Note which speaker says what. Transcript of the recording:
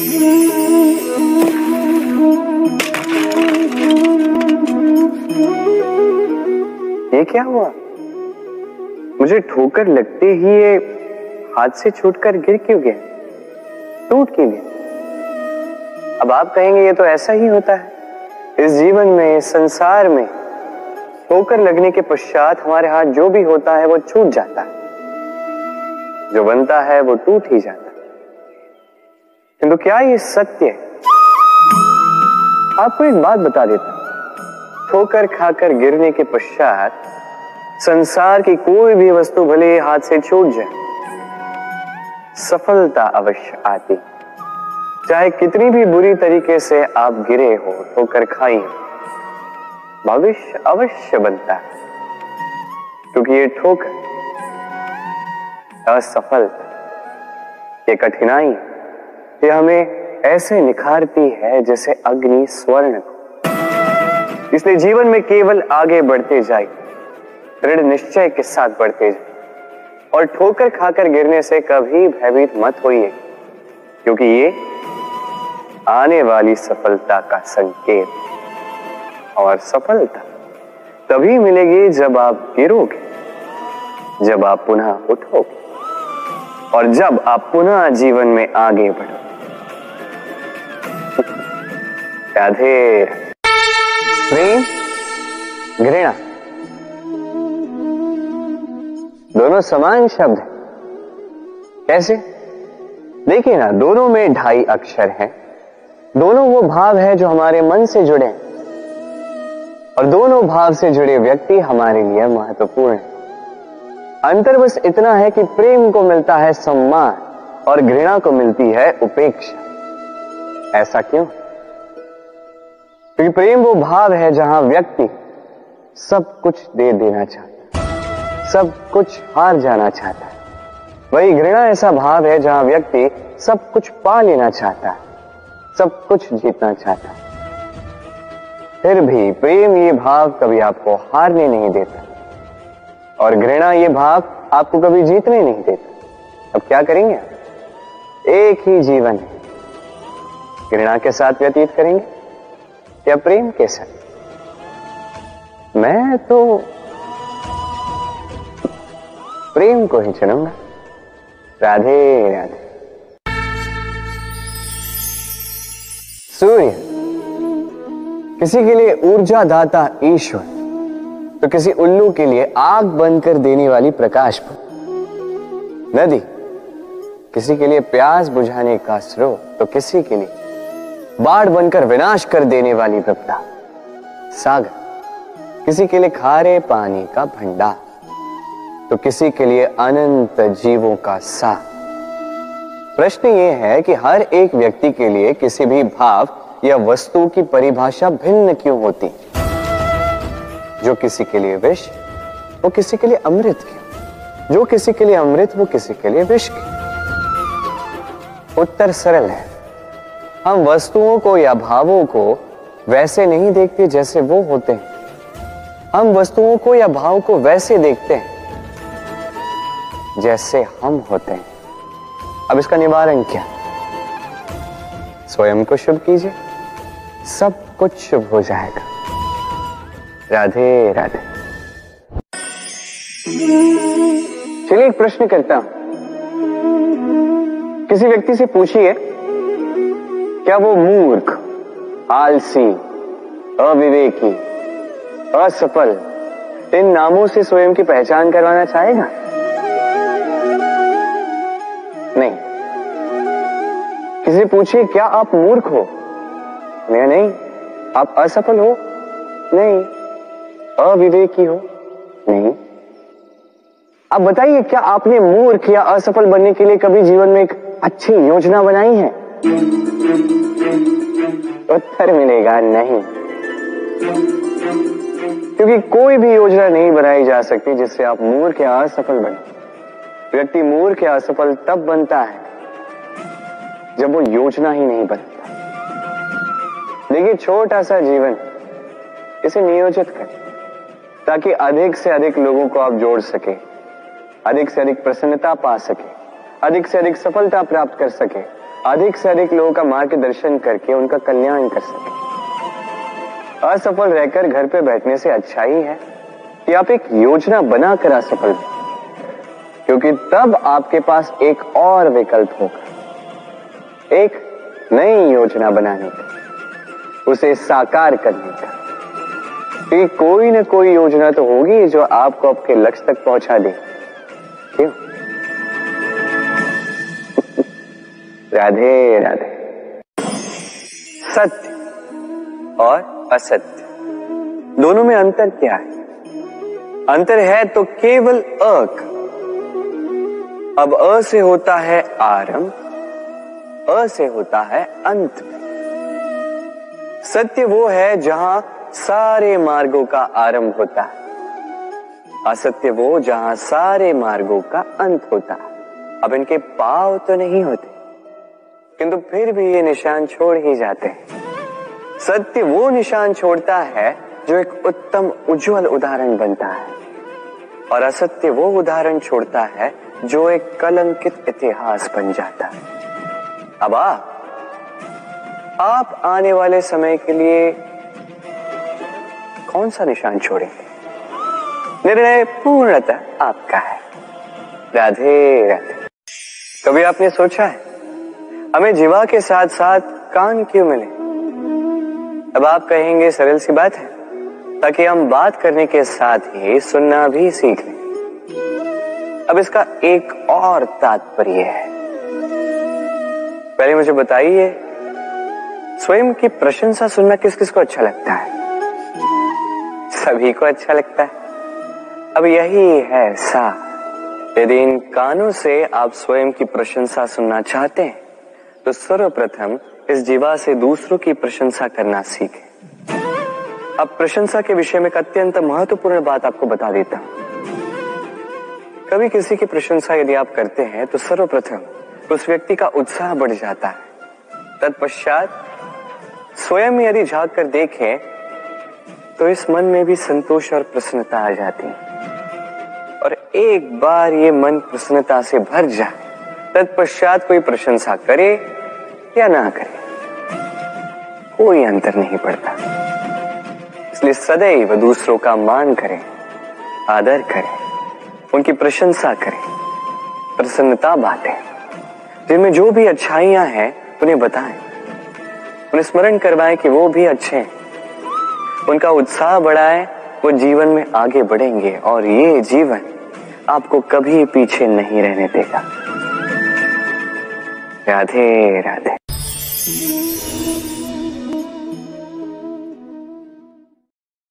Speaker 1: ये क्या हुआ? मुझे ठोकर लगते ही ये हाथ से छूटकर गिर क्यों गया? टूट क्यों गया? अब आप कहेंगे ये तो ऐसा ही होता है। इस जीवन में, इस संसार में ठोकर लगने के पश्चात हमारे हाथ जो भी होता है, वो छूट जाता है। जो बनता है, वो टूट ही जाता है। किंतु क्या ये सत्य है? आपको एक बात बता देता ठोकर खाकर गिरने के पश्चात संसार की कोई भी वस्तु भले हाथ से छूट जाए, सफलता अवश्य आती। चाहे कितनी भी बुरी तरीके से आप गिरे हो, ठोकर खाई हो, भविष्य अवश्य बनता है। क्योंकि ये ठोकर असफलता ये कठिनाई ये हमें ऐसे निखारती है जैसे अग्नि स्वर्ण को। इसलिए जीवन में केवल आगे बढ़ते जाए दृढ़ निश्चय के साथ बढ़ते जाए और ठोकर खाकर गिरने से कभी भयभीत मत होइए, क्योंकि ये आने वाली सफलता का संकेत और सफलता तभी मिलेगी जब आप गिरोगे, जब आप पुनः उठोगे और जब आप पुनः जीवन में आगे बढ़ोगे। राधे। प्रेम घृणा। दोनों समान शब्द कैसे? देखिए ना, दोनों में ढाई अक्षर हैं। दोनों वो भाव है जो हमारे मन से जुड़े हैं। और दोनों भाव से जुड़े व्यक्ति हमारे लिए महत्वपूर्ण है। अंतर बस इतना है कि प्रेम को मिलता है सम्मान और घृणा को मिलती है उपेक्षा। ऐसा क्यों? क्योंकि प्रेम वो भाव है जहाँ व्यक्ति सब कुछ दे देना चाहता है, सब कुछ हार जाना चाहता है। वही घृणा ऐसा भाव है जहाँ व्यक्ति सब कुछ पा लेना चाहता है, सब कुछ जीतना चाहता है। फिर भी प्रेम ये भाव कभी आपको हारने नहीं देता, और घृणा ये भाव आपको कभी जीतने नहीं देता। अब क्या करेंगे? एक ही जीवन है। घृणा के साथ व्यतीत करेंगे या प्रेम के साथ? मैं तो प्रेम को ही चुनूँगा। राधे राधे। सूर्य, किसी के लिए ऊर्जा दाता ईश्वर तो किसी उल्लू के लिए आग बनकर देने वाली प्रकाश नदी, किसी के लिए प्यास बुझाने का स्रोत तो किसी के लिए बाढ़ बनकर विनाश कर देने वाली विपदा सागर, किसी के लिए खारे पानी का भंडार तो किसी के लिए अनंत जीवों का सा प्रश्न यह है कि हर एक व्यक्ति के लिए किसी भी भाव या वस्तु की परिभाषा भिन्न क्यों होती? जो किसी के लिए विष, वो किसी के लिए अमृत क्यों जो किसी के लिए अमृत, वो किसी के लिए विष क्यों उत्तर सरल है। हम वस्तुओं को या भावों को वैसे नहीं देखते जैसे वो होते हैं। हम वस्तुओं को या भाव को वैसे देखते हैं जैसे हम होते हैं। अब इसका निवारण क्या? स्वयं को शुभ कीजिए। सब कुछ शुभ हो जाएगा। राधे राधे। चलिए एक प्रश्न करता हूँ। किसी व्यक्ति से पूछिए क्या वो मूर्ख, आलसी, अविवेकी, असफल, इन नामों से स्वयं की पहचान करवाना चाहेगा? नहीं। किसी पूछिए, क्या आप मूर्ख हो? मैं नहीं। आप असफल हो? नहीं। अविवेकी हो? नहीं। अब बताइए, क्या आपने मूर्ख या असफल बनने के लिए कभी जीवन में एक अच्छी योजना बनाई है? उत्तर मिलेगा नहीं। क्योंकि कोई भी योजना नहीं बनाई जा सकती जिससे आप मूर्ख या असफल बने। व्यक्ति मूर्ख या असफल तब बनता है जब वो योजना ही नहीं बनता। देखिए छोटा सा जीवन इसे नियोजित करें, ताकि अधिक से अधिक लोगों को आप जोड़ सके, अधिक से अधिक प्रसन्नता पा सके, अधिक से अधिक सफलता प्राप्त कर सके। अधिक से अधिक लोगों का मार्गदर्शन करके उनका कल्याण कर सके। असफल रहकर घर पे बैठने से अच्छा ही है कि आप एक योजना बनाकर असफल क्योंकि तब आपके पास एक और विकल्प होगा। एक नई योजना बनाने का, उसे साकार करने का। कि कोई ना कोई योजना तो होगी जो आपको आपके लक्ष्य तक पहुँचा दे। क्यों? राधे राधे। सत्य और असत्य। दोनों में अंतर क्या है? अंतर है तो केवल अक। अब अ से होता है आरंभ, अ से होता है अंत। सत्य वो है जहाँ सारे मार्गों का आरंभ होता है। असत्य वो जहाँ सारे मार्गों का अंत होता है। अब इनके पाव तो नहीं होते। किंतु फिर भी ये निशान छोड़ ही जाते हैं। सत्य वो निशान छोड़ता है जो एक उत्तम उज्जवल उदाहरण बनता है। और असत्य वो उदाहरण छोड़ता है जो एक कलंकित इतिहास बन जाता है। अब आप आप आने वाले समय के लिए कौन सा निशान छोड़ेंगे? निर्णय पूर्णतः आपका है। राधे राधे। कभी आपने सोचा है हमें जीवा के साथ साथ कान क्यों मिले? अब आप कहेंगे, सरल सी बात है, ताकि हम बात करने के साथ ही सुनना भी सीख लें। अब इसका एक और तात्पर्य है। पहले मुझे बताइए, स्वयं की प्रशंसा सुनना किस किस को अच्छा लगता है? सभी को अच्छा लगता है। अब यही है सा यदि इन कानों से आप स्वयं की प्रशंसा सुनना चाहते हैं तो सर्वप्रथम इस जीवा से दूसरों की प्रशंसा करना सीखें। अब प्रशंसा के विषय में एक अत्यंत महत्वपूर्ण बात आपको बता देता हूँ। कभी किसी की प्रशंसा यदि आप करते हैं तो सर्वप्रथम उस व्यक्ति का उत्साह बढ़ जाता है। तत्पश्चात स्वयं यदि झाँक कर देखें तो इस मन में भी संतोष और प्रसन्नता आ जाती है। और एक बार ये मन प्रसन्नता से भर जाए, तत्पश्चात कोई प्रशंसा करे या ना करे। कोई अंतर नहीं पड़ता। इसलिए सदैव दूसरों का मान करें, आदर करें, उनकी प्रशंसा करें, प्रसन्नता बांटें। जिनमें जो भी अच्छाइयाँ हैं, उन्हें बताएँ। उन्हें स्मरण करवाएँ कि वो भी अच्छे हैं। उनका उत्साह बढ़ाएँ, वो जीवन में आगे बढ़ेंगे और ये जीवन आपको कभी पीछे नहीं रहने देगा। राधे राधे। Yeah.